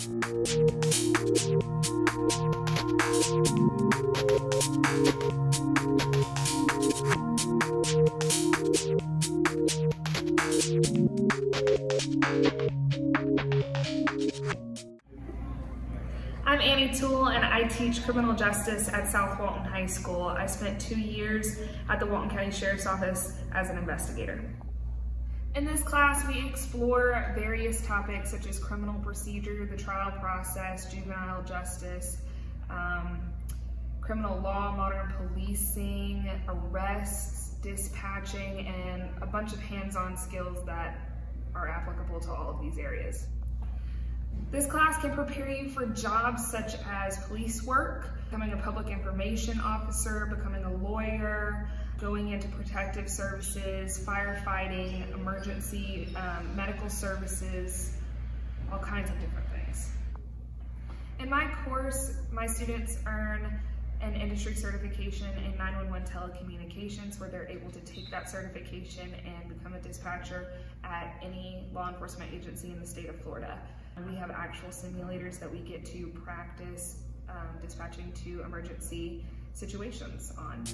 I'm Annie Toole and I teach criminal justice at South Walton High School. I spent two years at the Walton County Sheriff's Office as an investigator. In this class, we explore various topics such as criminal procedure, the trial process, juvenile justice, um, criminal law, modern policing, arrests, dispatching, and a bunch of hands-on skills that are applicable to all of these areas. This class can prepare you for jobs such as police work, becoming a public information officer, becoming a lawyer, going into protective services, firefighting, emergency um, medical services, all kinds of different things. In my course, my students earn an industry certification in 911 telecommunications where they're able to take that certification and become a dispatcher at any law enforcement agency in the state of Florida. And we have actual simulators that we get to practice um, dispatching to emergency situations on.